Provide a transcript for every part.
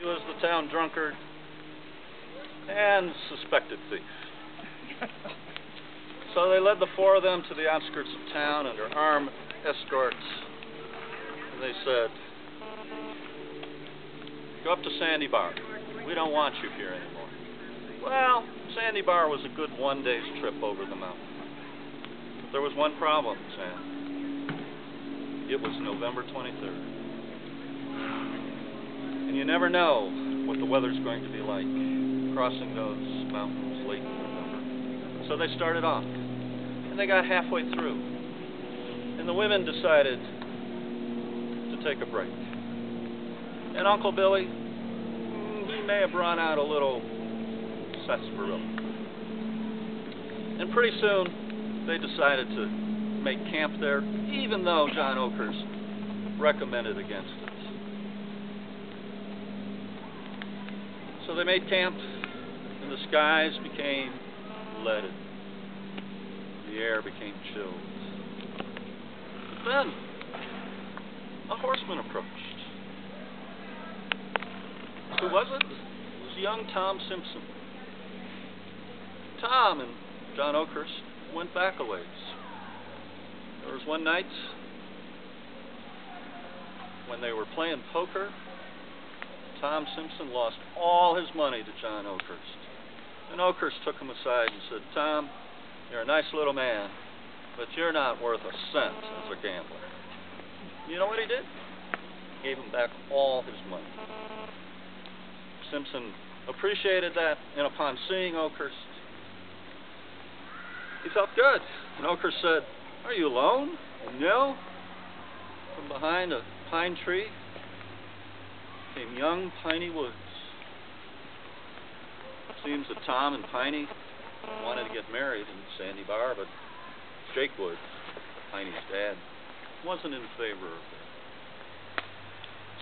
He was the town drunkard and suspected thief. so they led the four of them to the outskirts of town under armed escorts. And they said, Go up to Sandy Bar. We don't want you here anymore. Well, Sandy Bar was a good one day's trip over the mountain. But there was one problem, Sam. It was November 23rd. You never know what the weather's going to be like crossing those mountains late in November. So they started off, and they got halfway through, and the women decided to take a break. And Uncle Billy, mm, he may have run out a little sarsaparilla. And pretty soon, they decided to make camp there, even though John Oakhurst recommended against it. So they made camp, and the skies became leaded. The air became chilled. Then, a horseman approached. Who was it? It was young Tom Simpson. Tom and John Oakhurst went back a ways. There was one night when they were playing poker Tom Simpson lost all his money to John Oakhurst. And Oakhurst took him aside and said, Tom, you're a nice little man, but you're not worth a cent as a gambler. You know what he did? He gave him back all his money. Simpson appreciated that, and upon seeing Oakhurst, he felt good. And Oakhurst said, Are you alone? No. From behind a pine tree, came young Piney Woods. Seems that Tom and Piney wanted to get married in Sandy Bar, but Jake Woods, Piney's dad, wasn't in favor of it.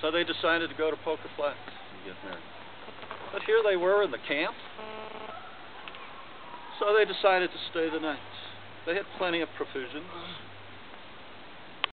So they decided to go to Poker Flat and get married. But here they were in the camp. So they decided to stay the night. They had plenty of provisions.